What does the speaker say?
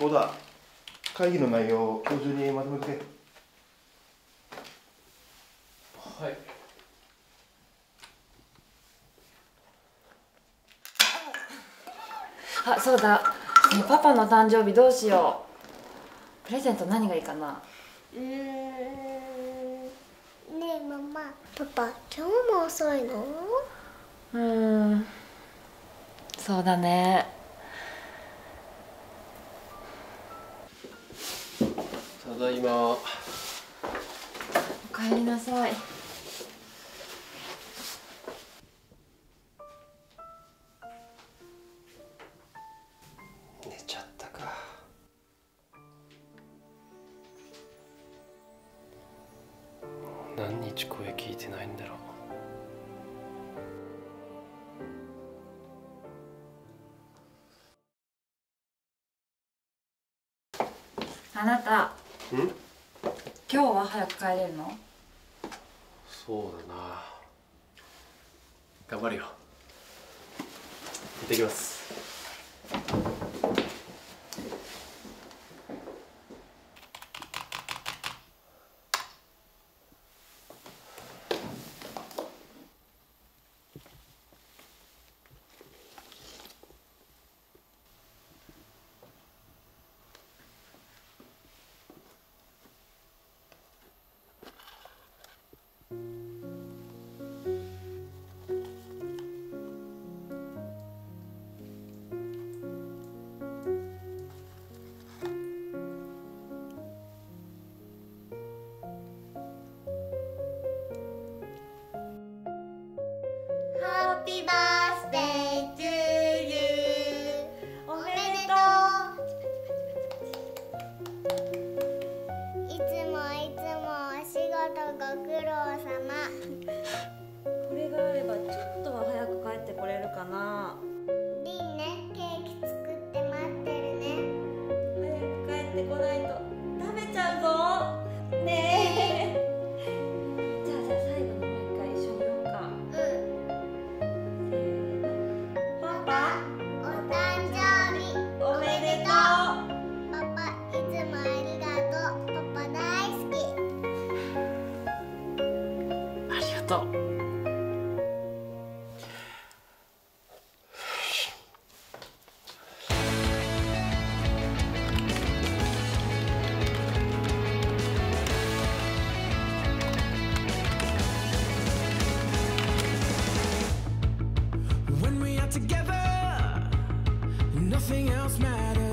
こだ。会議の内容を今日中にまとめてはい。あそうだ、ねパパの誕生日どうしよう。プレゼント何がいいかな。うーん。ねえママパパ今日も遅いの？うーん。そうだねただいま。おかえりなさい。寝ちゃったか。何日声聞いてないんだろう。あなた。ん今日は早く帰れるの？そうだな。頑張るよ。行ってきますピーバースデートゥーユー。おめでとう。いつもいつもお仕事ご苦労様。これがあればちょっとは早く帰ってこれるかな。りんねケーキ作って待ってるね。早く帰ってこないと。食べちゃうぞ。ね When we are together, nothing else matters.